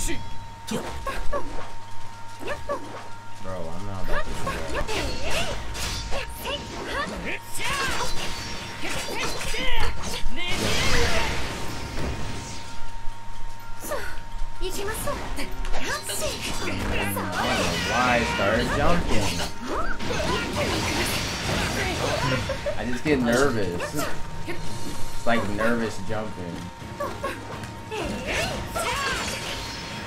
Bro, I'm not about to do that. I don't know why I started jumping. I just get nervous. It's like nervous jumping.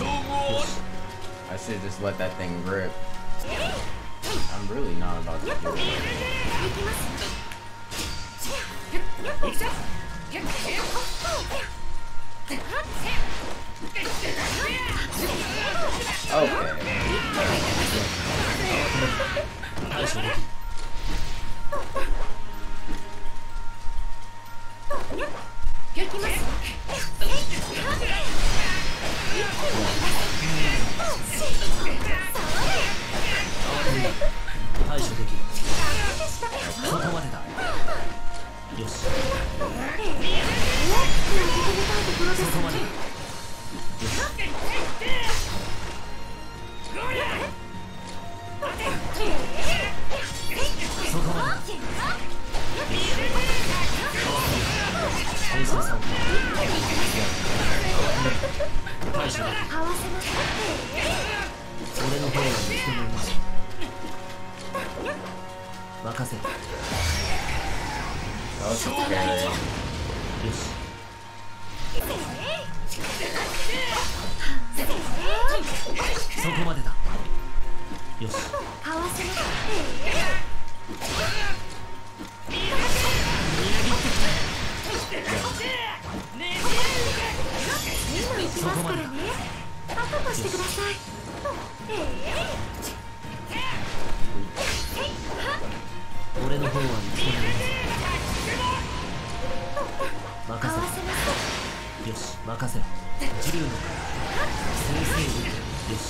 I should just let that thing rip. I'm really not about to do it. Okay. 対処できる対処できるそこまでだ。よし。そこまで。そこまで。だ会社だ俺の方が認めます任せよしよしそこまでだよしかわせますそこまでだ保してください。俺の方は行けない任せよし任せろルーの先生によし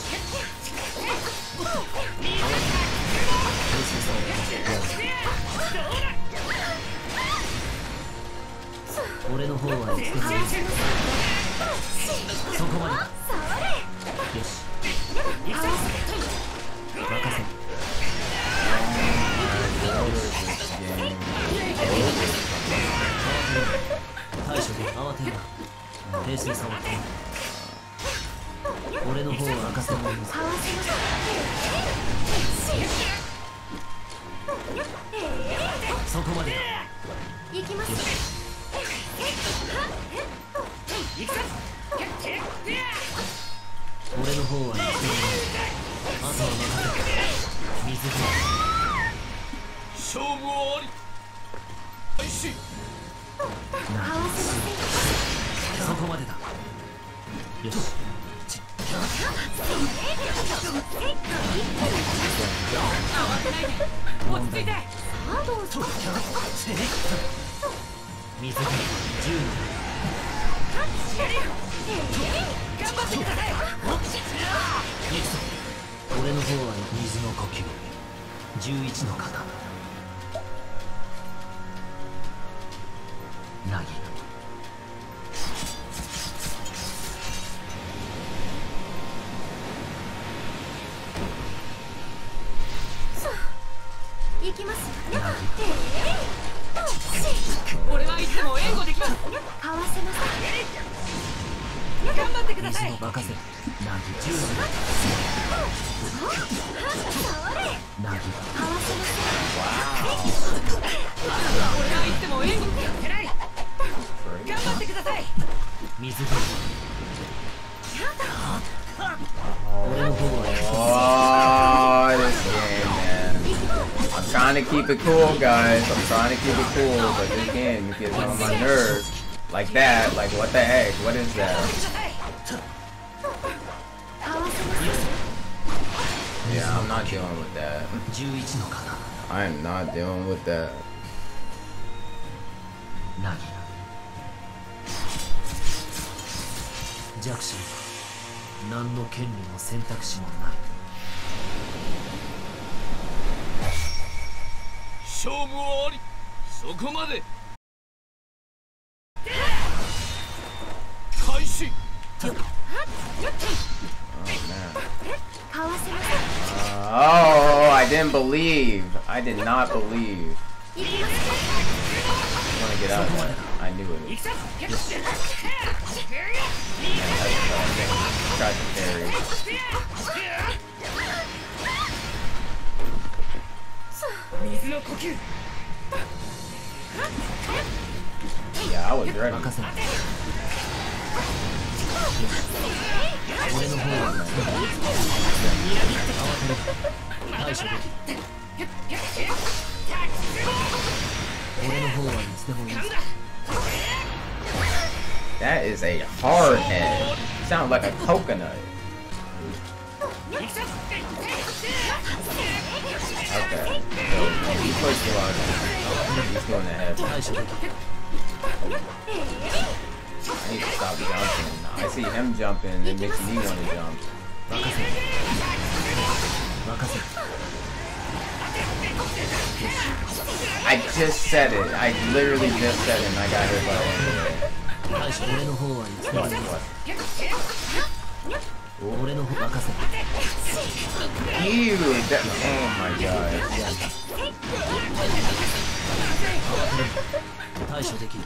俺の方は行けないそこまでだ。よし俺の方は見つけるあとは任せて水が勝負。はあり開始そこまでだよし落ち着いて水が十人頑張ってください俺の方は水の呼吸11の型凪 水の任せるナギ10のナギ俺はいつも援護偉い頑張ってください水が Oh, 俺の方は oh, this game, man. I'm trying to keep it cool, guys. I'm trying to keep it cool, but this game gets on my nerves. Like that, like what the heck? What is that? I'm not dealing with that. 11のかな I am not dealing with that. ナギ弱者には何の権利も選択肢もない勝負はありそこまで開始 Oh man. oh, I didn't believe. I did not believe. I want to get out. I knew it. Yeah, to parry. Yeah, I was ready. 対処できる俺の方はいつでもいいぞ That is a hard head. Sound like a coconut. Okay. So when he pushed the water, he's going ahead. 対処できる I need to stop jumping. I see him jumping, and it makes me want to jump. 任せろ任せろ I just said it. I literally just said it, and I got hit by one. 対処俺の方はいつでもいいぞ What? 俺の方任せろ Ew! That, oh my god. 対処できる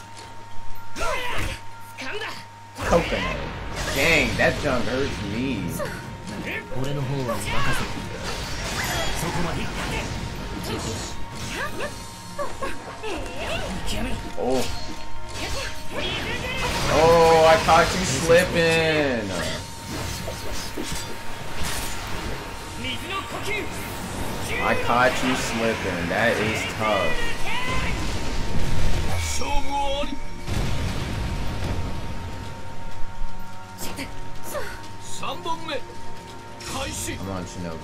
Coconut. Dang, that junk hurts me. 俺の方は任せろそこまでよし Oh. Oh, I caught you slipping. 水の呼吸 I caught you slipping. That is tough. I'm on Shinobu.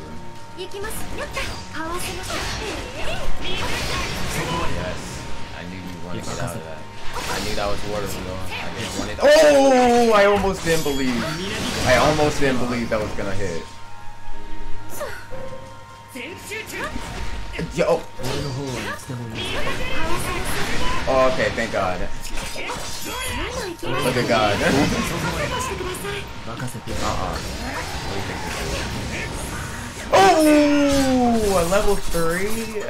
Yes. I knew you wanted to get out of that. I knew that was water balloon. Oh! I almost didn't believe. I almost didn't believe that was gonna hit. Yo. Oh, okay, thank God. Look at God. Oh, a level three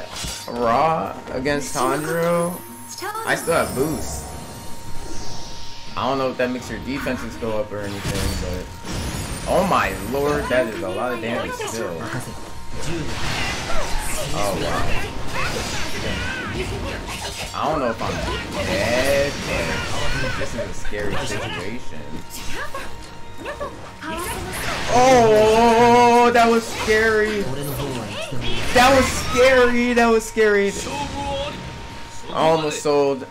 raw against Sandro. I still have boost. I don't know if that makes your defenses go up or anything, but oh my lord, that is a lot of damage still. Oh wow. I don't know if I'm dead, but this is a scary situation. Oh, that was scary. That was scary. That was scary. I almost sold.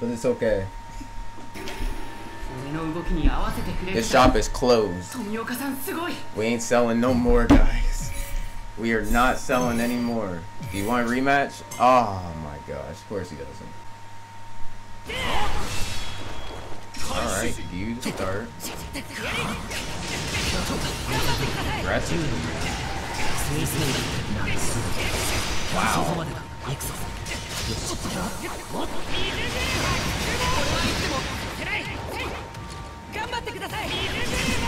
But it's okay. This shop is closed. We ain't selling no more, guys. We are not selling anymore. Do you want a rematch? Oh my gosh, of course he doesn't. Alright, you start. Aggressive. 先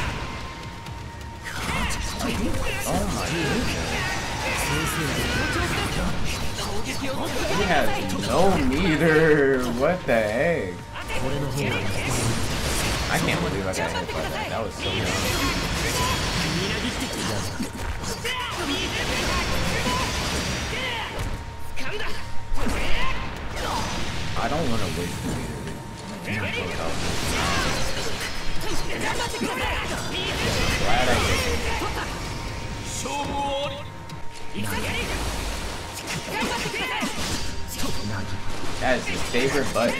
he has no meter. What the heck? I can't believe I got hit by that. That was so dumb. I don't want to waste the meter. I'm glad I did さい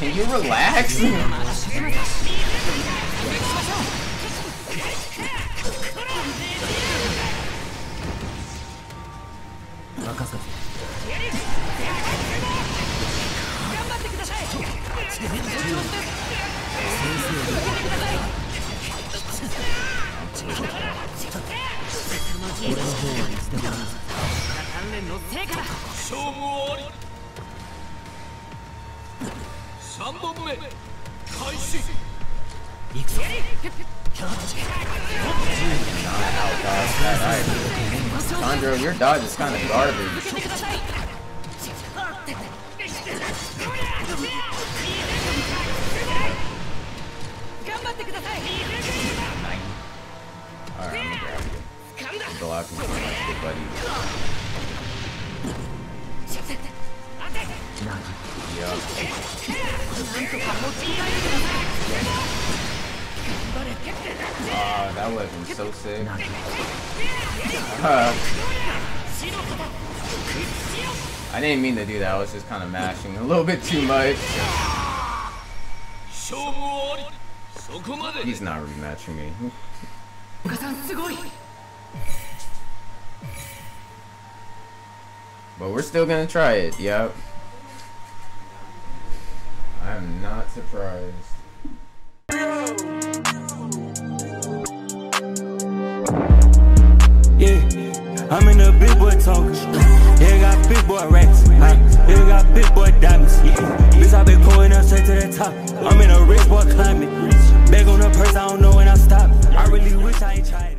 Can you relax? くぞ Sandro, your dodge is kind of garbage. buddy. Yup. Oh, ah, that so sick. I didn't mean to do that, I was just kind of mashing a little bit too much. He's not rematching me. But we're still gonna try it, yep. I'm not surprised. Yeah, I'm in the big boy talk. Yeah, got big boy racks. I, yeah, got big boy diamonds. Yeah, bitch, I been going up straight to the top. I'm in a rich boy climate. Bag on the purse, I don't know when I stop. I really wish I ain't tried.